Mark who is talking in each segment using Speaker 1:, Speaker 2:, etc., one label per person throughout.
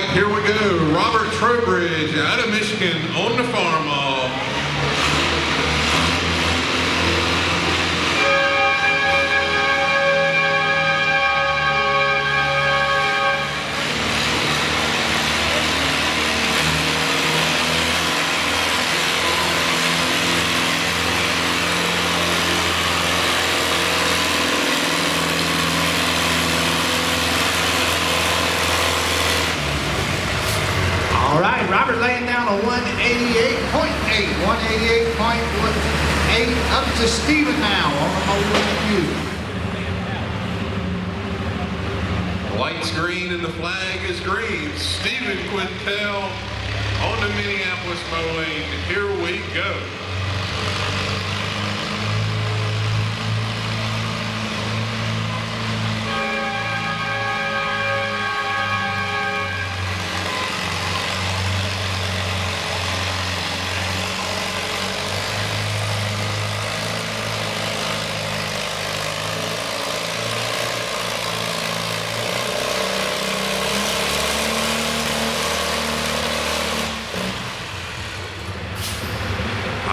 Speaker 1: right, here we go. Robert Trowbridge out of Michigan on the
Speaker 2: Farmall. 188.8, 188.8 up to Stephen now on the mobile
Speaker 1: light's green and the flag is green. Stephen Quintel on the Minneapolis Mow Here we go.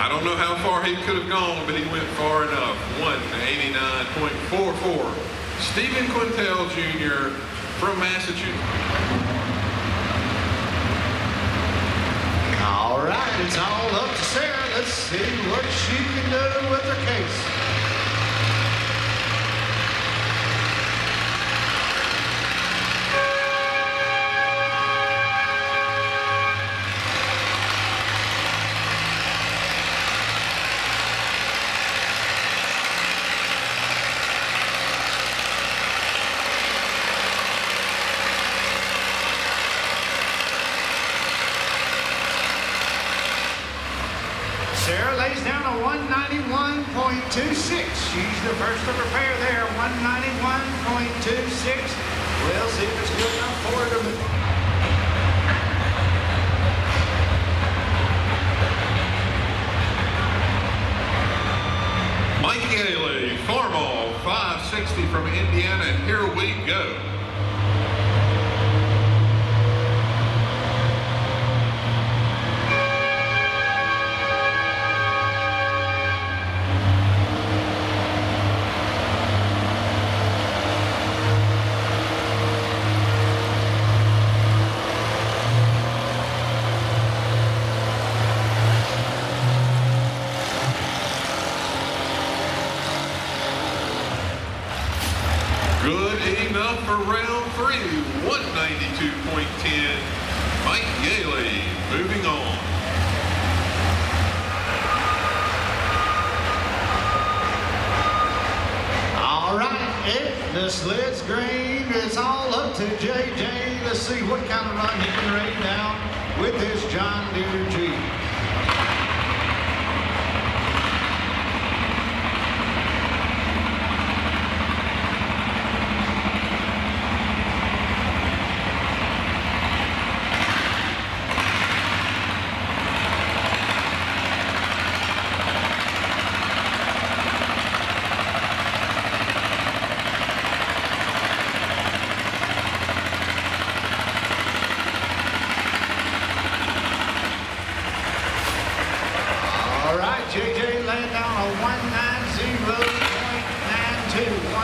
Speaker 1: I don't know how far he could have gone, but he went far enough. 189.44. Stephen Quintel Jr. from Massachusetts.
Speaker 2: All right, it's all up to Sarah. Let's see what she can do with her case. Sarah lays down a 191.26. She's the first to prepare there. 191.26. We'll see if it's good enough for her to move.
Speaker 1: Mike Haley, Farmall, 560 from Indiana. Here we go. Enough for round three. 192.10. Mike Yaley moving on.
Speaker 2: All right, if the slit's green, it's all up to JJ. Let's see what kind of run he can rate down with his John Deere Jeep. All right, JJ laying down a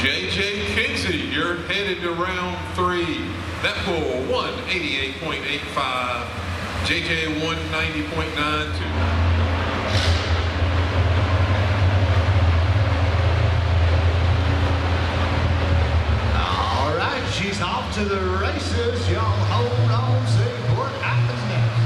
Speaker 1: JJ Kinsey, you're headed to round three. That pull 188.85. JJ 190.92.
Speaker 2: All right, she's off to the races. Y'all hold on, see what happens next.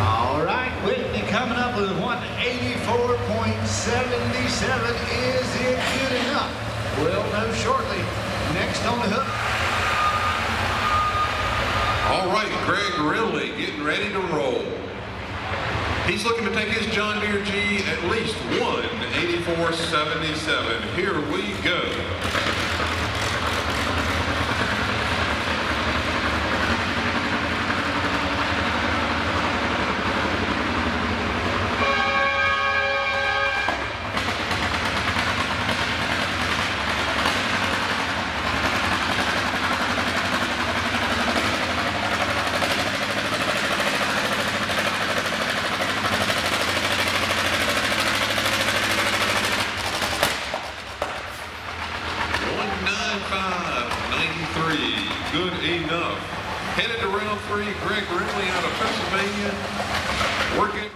Speaker 2: All right, Whitney coming up with 184.77. Is it good enough? Shortly. Next on the hook.
Speaker 1: All right, Greg Remley getting ready to roll. He's looking to take his John Deere G at least 184.77. Here we go. One nine five ninety three. Good enough. Headed to round three, Greg Remley out of Pennsylvania. Working